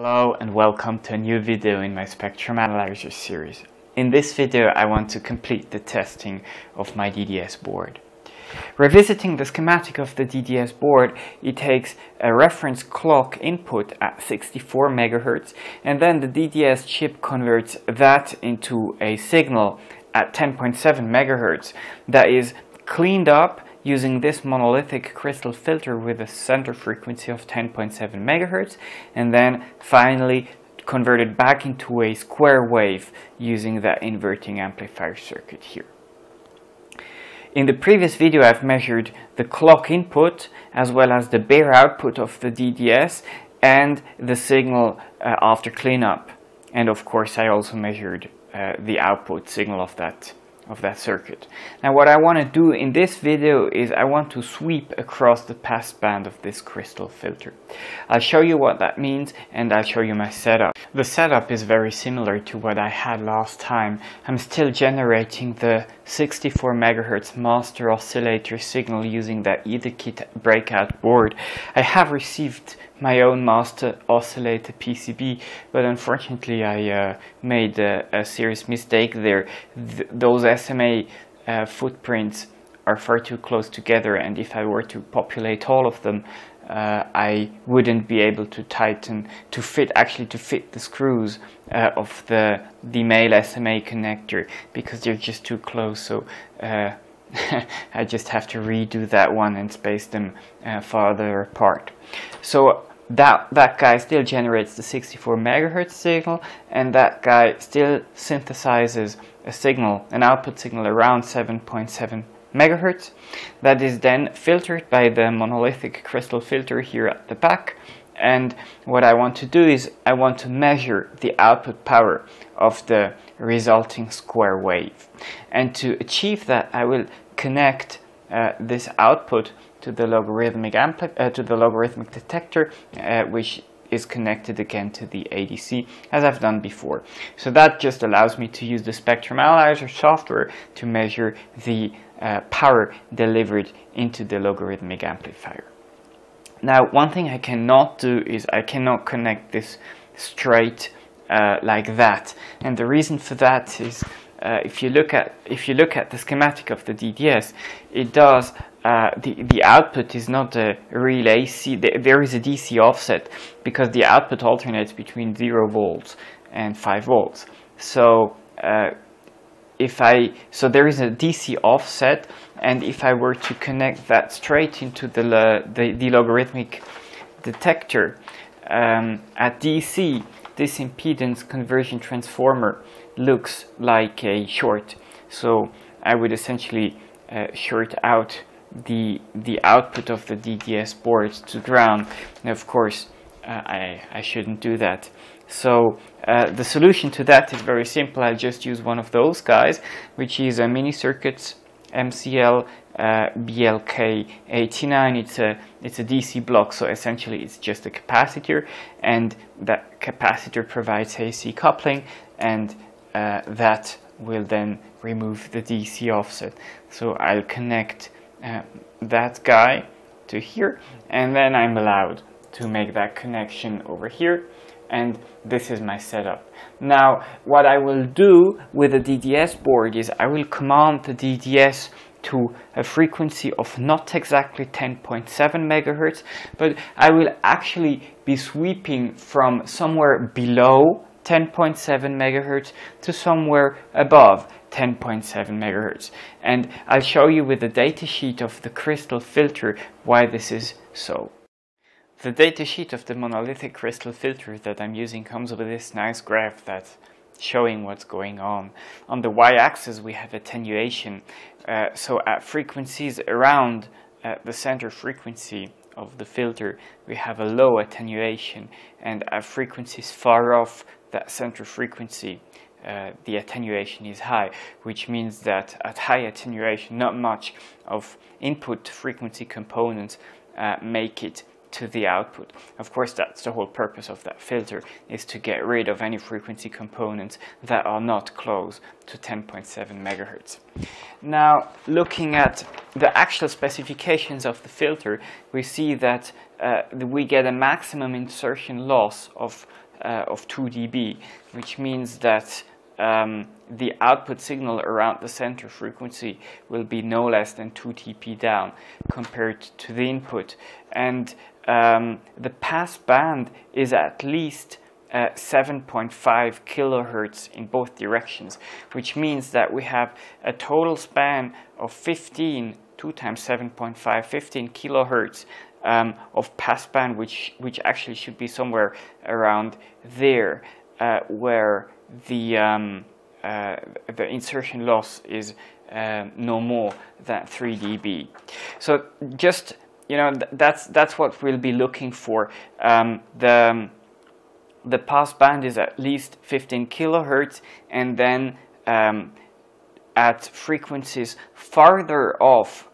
Hello and welcome to a new video in my Spectrum Analyzer series. In this video I want to complete the testing of my DDS board. Revisiting the schematic of the DDS board, it takes a reference clock input at 64 MHz and then the DDS chip converts that into a signal at 10.7 MHz that is cleaned up using this monolithic crystal filter with a center frequency of 10.7 MHz and then finally converted back into a square wave using that inverting amplifier circuit here. In the previous video I've measured the clock input as well as the bare output of the DDS and the signal uh, after cleanup and of course I also measured uh, the output signal of that of that circuit. Now what I want to do in this video is I want to sweep across the passband of this crystal filter. I'll show you what that means and I'll show you my setup. The setup is very similar to what I had last time. I'm still generating the 64 MHz master oscillator signal using that EtherKit breakout board. I have received my own master oscillator PCB, but unfortunately I uh, made a, a, serious mistake there. Th those SMA uh, footprints are far too close together and if I were to populate all of them uh, I wouldn't be able to tighten to fit actually to fit the screws uh, of the the male SMA connector because they're just too close so uh, I just have to redo that one and space them uh, farther apart so that that guy still generates the 64 megahertz signal and that guy still synthesizes a signal an output signal around 7.7 megahertz. That is then filtered by the monolithic crystal filter here at the back. And what I want to do is I want to measure the output power of the resulting square wave. And to achieve that I will connect uh, this output to the logarithmic uh, to the logarithmic detector uh, which is connected again to the ADC as I've done before. So that just allows me to use the spectrum analyzer software to measure the uh, power delivered into the logarithmic amplifier. Now one thing I cannot do is I cannot connect this straight uh, like that and the reason for that is uh, if you look at if you look at the schematic of the DDS, it does uh, the the output is not a real AC. There is a DC offset because the output alternates between zero volts and five volts. So uh, if I so there is a DC offset, and if I were to connect that straight into the the, the logarithmic detector um, at DC, this impedance conversion transformer looks like a short. So I would essentially uh, short out the the output of the DDS board to ground. And of course, uh, I, I shouldn't do that. So uh, the solution to that is very simple. I'll just use one of those guys, which is a mini circuits MCL uh, BLK89. It's a it's a DC block, so essentially it's just a capacitor, and that capacitor provides AC coupling, and uh, that will then remove the DC offset. So I'll connect uh, that guy to here, and then I'm allowed to make that connection over here and this is my setup. Now what I will do with the DDS board is I will command the DDS to a frequency of not exactly 10.7 megahertz, but I will actually be sweeping from somewhere below 10.7 megahertz to somewhere above 10.7 megahertz. And I'll show you with the datasheet of the crystal filter why this is so. The datasheet of the monolithic crystal filter that I'm using comes with this nice graph that's showing what's going on. On the y-axis we have attenuation, uh, so at frequencies around uh, the center frequency of the filter we have a low attenuation and at frequencies far off that center frequency uh, the attenuation is high, which means that at high attenuation not much of input frequency components uh, make it to the output. Of course, that's the whole purpose of that filter, is to get rid of any frequency components that are not close to 10.7 megahertz. Now, looking at the actual specifications of the filter, we see that uh, we get a maximum insertion loss of uh, of 2 dB, which means that um, the output signal around the center frequency will be no less than 2 dB down compared to the input. And um, the pass band is at least uh, 7.5 kilohertz in both directions, which means that we have a total span of 15, 2 times 7.5, 15 kilohertz um, of passband, which, which actually should be somewhere around there, uh, where the, um, uh, the insertion loss is uh, no more than 3 dB. So just, you know, th that's, that's what we'll be looking for. Um, the, the pass band is at least 15 kilohertz, and then um, at frequencies farther off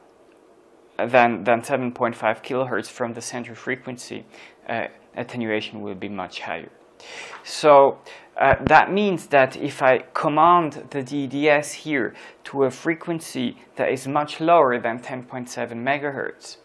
than, than 7.5 kilohertz from the center frequency, uh, attenuation will be much higher. So uh, that means that if I command the DDS here to a frequency that is much lower than 10.7 megahertz,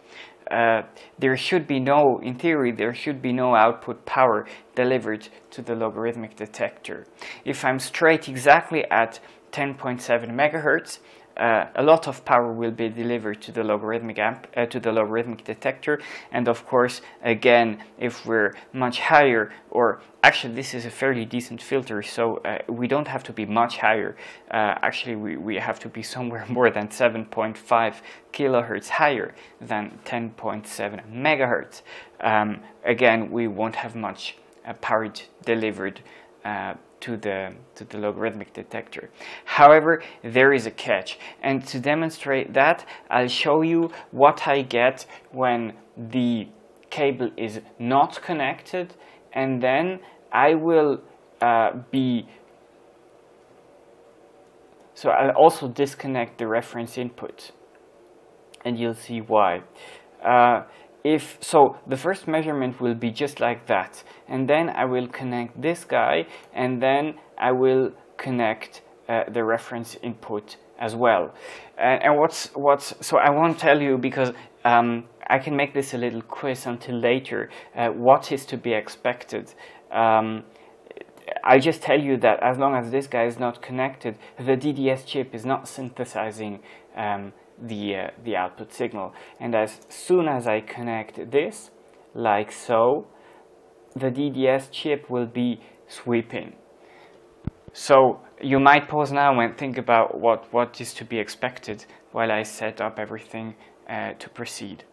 uh, there should be no, in theory, there should be no output power delivered to the logarithmic detector. If I'm straight exactly at 10.7 megahertz, uh, a lot of power will be delivered to the logarithmic amp uh, to the logarithmic detector. And of course again if we're much higher or actually this is a fairly decent filter so uh, we don't have to be much higher. Uh, actually we, we have to be somewhere more than 7.5 kilohertz higher than 10.7 megahertz. Um, again we won't have much uh, power delivered uh, to the, to the logarithmic detector. However, there is a catch. And to demonstrate that, I'll show you what I get when the cable is not connected and then I will uh, be so I'll also disconnect the reference input and you'll see why. Uh, if so the first measurement will be just like that. And then I will connect this guy and then I will connect uh, the reference input as well. And, and, what's what's so I won't tell you because um, I can make this a little quiz until later uh, what is to be expected. Um, I just tell you that as long as this guy is not connected the DDS chip is not synthesizing um, the, uh, the output signal. And as soon as I connect this, like so, the DDS chip will be sweeping. So you might pause now and think about what, what is to be expected while I set up everything uh, to proceed.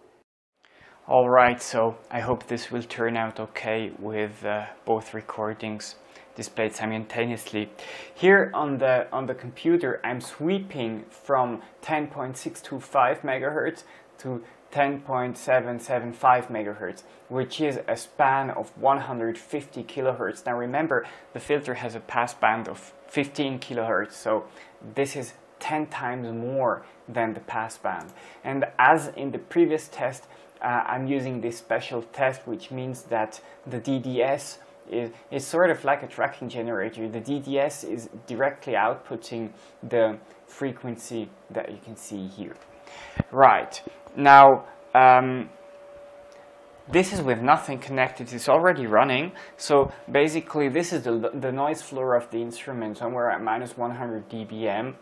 Alright, so I hope this will turn out okay with uh, both recordings displayed simultaneously. Here on the, on the computer, I'm sweeping from 10.625 megahertz to 10.775 megahertz, which is a span of 150 kilohertz. Now remember, the filter has a pass band of 15 kilohertz, so this is 10 times more than the pass band. And as in the previous test, uh, I'm using this special test, which means that the DDS is, is sort of like a tracking generator. The DDS is directly outputting the frequency that you can see here. Right, now um, this is with nothing connected, it's already running. So basically this is the, the noise floor of the instrument, somewhere at minus 100 dBm.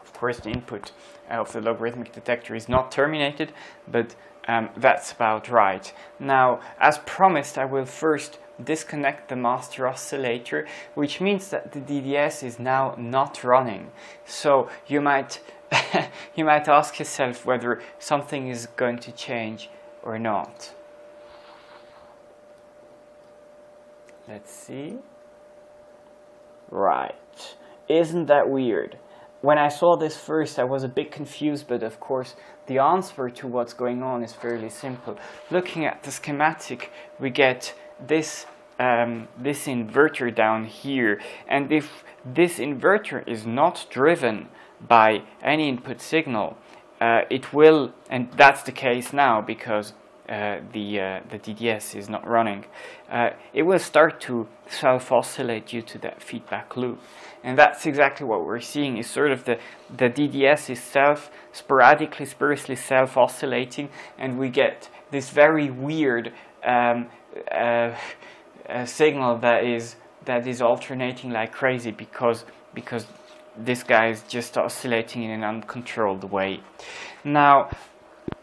Of course the input of the logarithmic detector is not terminated, but um, that's about right. Now, as promised, I will first disconnect the master oscillator, which means that the DDS is now not running. So you might, you might ask yourself whether something is going to change or not. Let's see. Right. Isn't that weird? When I saw this first, I was a bit confused, but of course, the answer to what's going on is fairly simple. Looking at the schematic, we get this um, this inverter down here and if this inverter is not driven by any input signal uh, it will and that's the case now because uh, the, uh, the DDS is not running, uh, it will start to self-oscillate due to that feedback loop. And that's exactly what we're seeing is sort of the, the DDS is self, sporadically, spuriously self-oscillating and we get this very weird um, uh, a signal that is that is alternating like crazy because because this guy is just oscillating in an uncontrolled way. Now,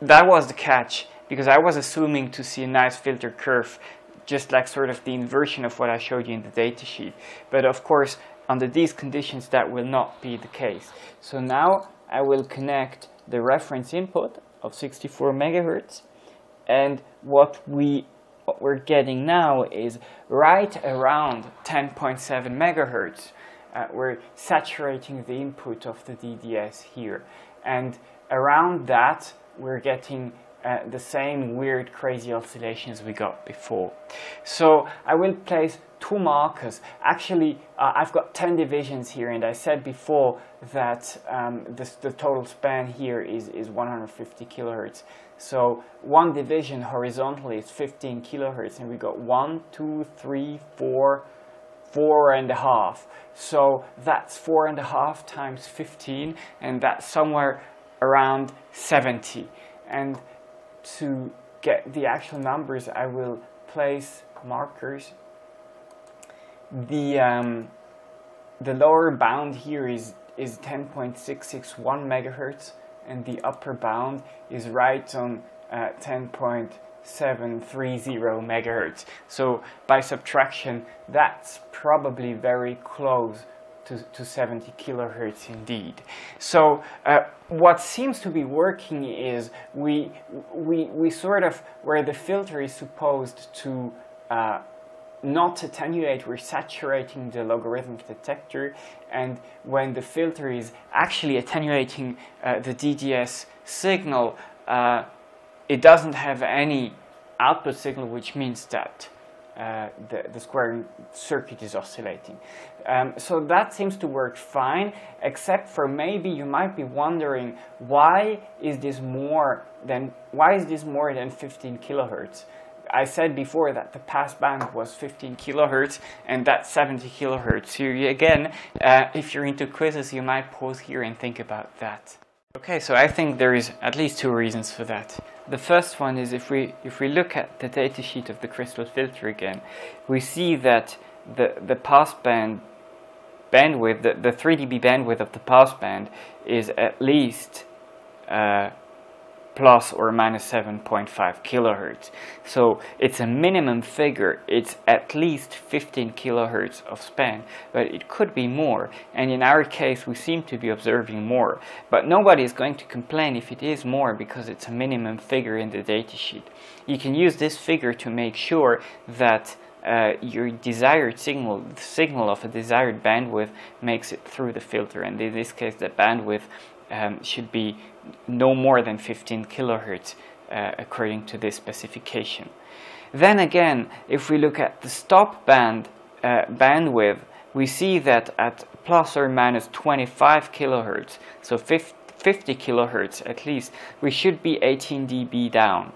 that was the catch because I was assuming to see a nice filter curve just like sort of the inversion of what I showed you in the datasheet. But of course, under these conditions, that will not be the case. So now I will connect the reference input of 64 megahertz and what we what we're getting now is right around 10.7 megahertz. Uh, we're saturating the input of the DDS here. And around that, we're getting uh, the same weird crazy oscillations we got before. So I will place two markers. Actually, uh, I've got 10 divisions here and I said before that um, this, the total span here is, is 150 kilohertz. So one division horizontally is 15 kilohertz and we got one, two, three, four, four and a half. So that's four and a half times 15 and that's somewhere around 70. And to get the actual numbers, I will place markers. The, um, the lower bound here is, is 10.661 megahertz and the upper bound is right on uh, 10.730 megahertz. So by subtraction, that's probably very close to, to 70 kilohertz indeed. So uh, what seems to be working is we, we, we sort of, where the filter is supposed to uh, not attenuate, we're saturating the logarithmic detector, and when the filter is actually attenuating uh, the DDS signal, uh, it doesn't have any output signal, which means that uh, the, the square circuit is oscillating. Um, so that seems to work fine, except for maybe you might be wondering why is this more than why is this more than 15 kilohertz? I said before that the pass band was 15 kilohertz and that's 70 kilohertz. So again, uh, if you're into quizzes, you might pause here and think about that. Okay, so I think there is at least two reasons for that. The first one is if we if we look at the datasheet of the crystal filter again, we see that the the passband bandwidth, the, the 3 dB bandwidth of the passband is at least uh, plus or minus 7.5 kilohertz. So it's a minimum figure. It's at least 15 kilohertz of span, but it could be more. And in our case, we seem to be observing more. But nobody is going to complain if it is more because it's a minimum figure in the datasheet. You can use this figure to make sure that uh, your desired signal, the signal of a desired bandwidth makes it through the filter. And in this case, the bandwidth um, should be no more than 15 kilohertz uh, according to this specification. Then again, if we look at the stop band uh, bandwidth, we see that at plus or minus 25 kilohertz, so 50 kilohertz at least, we should be 18 dB down.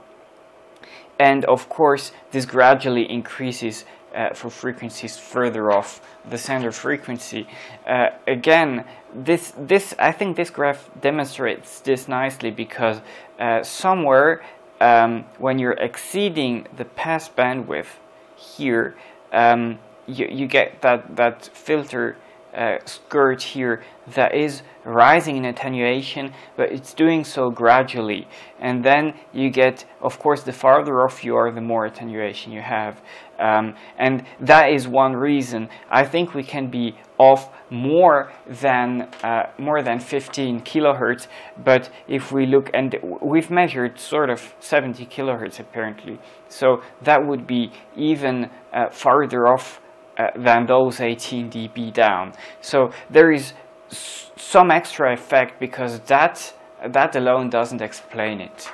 And of course, this gradually increases uh, for frequencies further off the center frequency. Uh, again, this, this, I think this graph demonstrates this nicely because uh, somewhere um, when you're exceeding the pass bandwidth here, um, you, you get that, that filter uh, skirt here that is rising in attenuation, but it's doing so gradually. And then you get, of course, the farther off you are, the more attenuation you have. Um, and that is one reason I think we can be off more than uh, more than 15 kilohertz. But if we look, and we've measured sort of 70 kilohertz apparently, so that would be even uh, farther off uh, than those 18 dB down. So there is some extra effect because that, that alone doesn't explain it.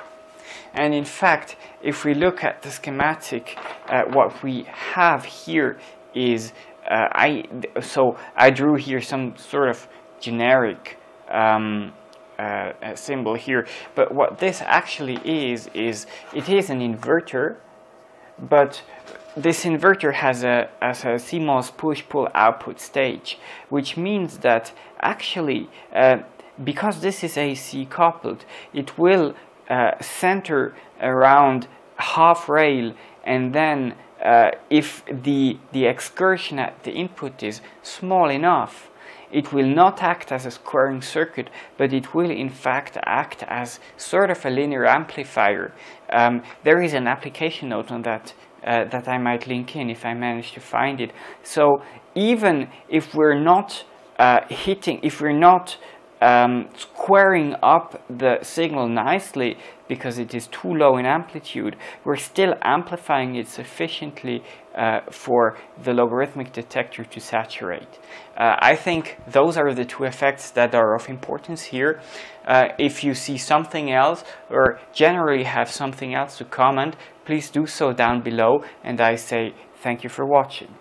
And in fact, if we look at the schematic, uh, what we have here is, uh, I, so I drew here some sort of generic um, uh, symbol here, but what this actually is, is it is an inverter, but this inverter has a, has a CMOS push-pull output stage, which means that actually, uh, because this is AC coupled, it will uh, center around half rail and then uh, if the, the excursion at the input is small enough, it will not act as a squaring circuit, but it will in fact act as sort of a linear amplifier. Um, there is an application note on that uh, that I might link in if I manage to find it. So even if we're not uh, hitting, if we're not um, squaring up the signal nicely because it is too low in amplitude, we're still amplifying it sufficiently uh, for the logarithmic detector to saturate. Uh, I think those are the two effects that are of importance here. Uh, if you see something else or generally have something else to comment, please do so down below and I say thank you for watching.